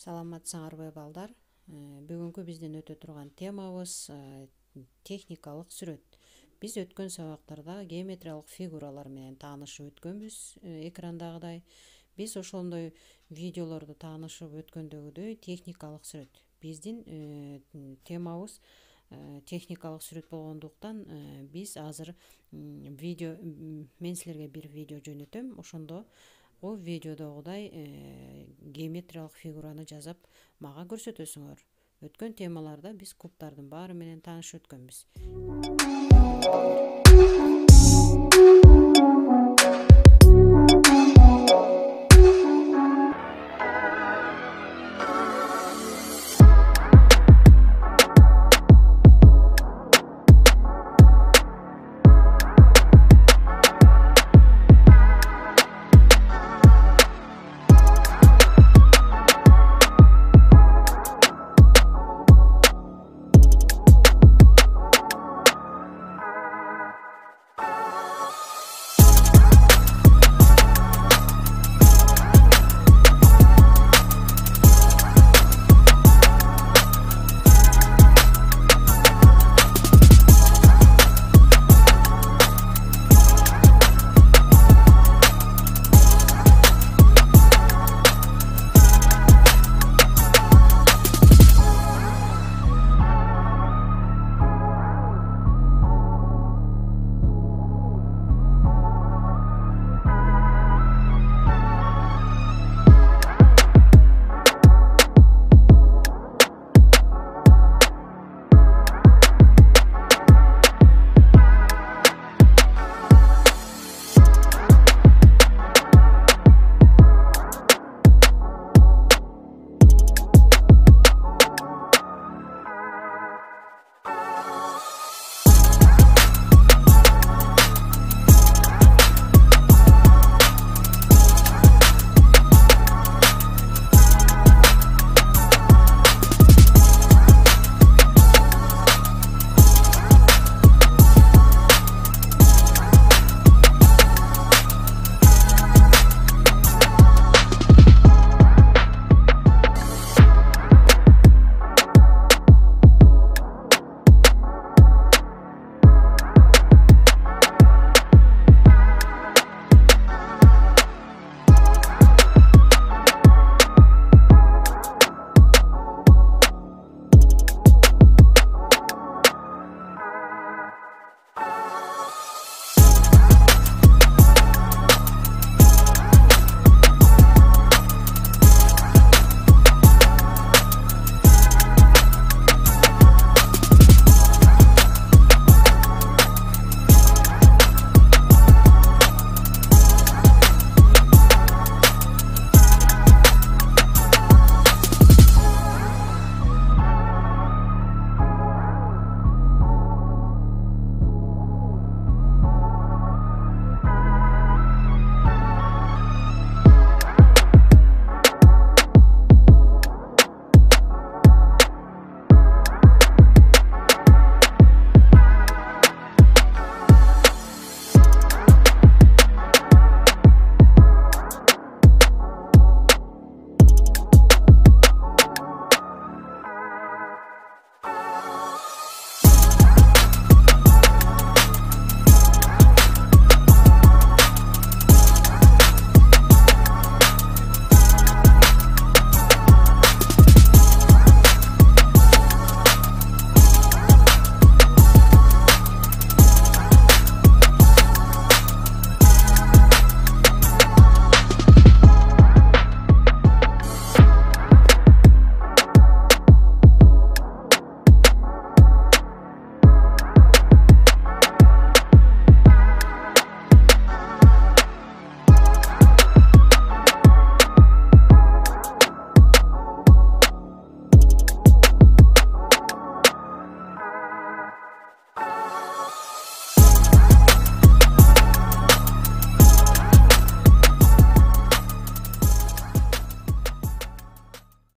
саламатсыңарбы балдар. Э, бүгүнкү биздин өтө турган темабыз э, техникалык сүрөт биз өткөн сабактарда геометриялык фигуралар менен таанышып өткөнбүз э, экрандагыдай биз ошондой видеолорду таанышып өткөндөгүдөй техникалык сүрөт биздин темабыз техникалык сүрөт болгондуктан биз азыр видео мен силерге бир видео жөнөтөм ошондо бул видеодогудай э, геометриялык фигураны жасап мага көрсөтөсүңөр. Өткөн темаларда биз кубтардын баары менен таанышып өткөнбүз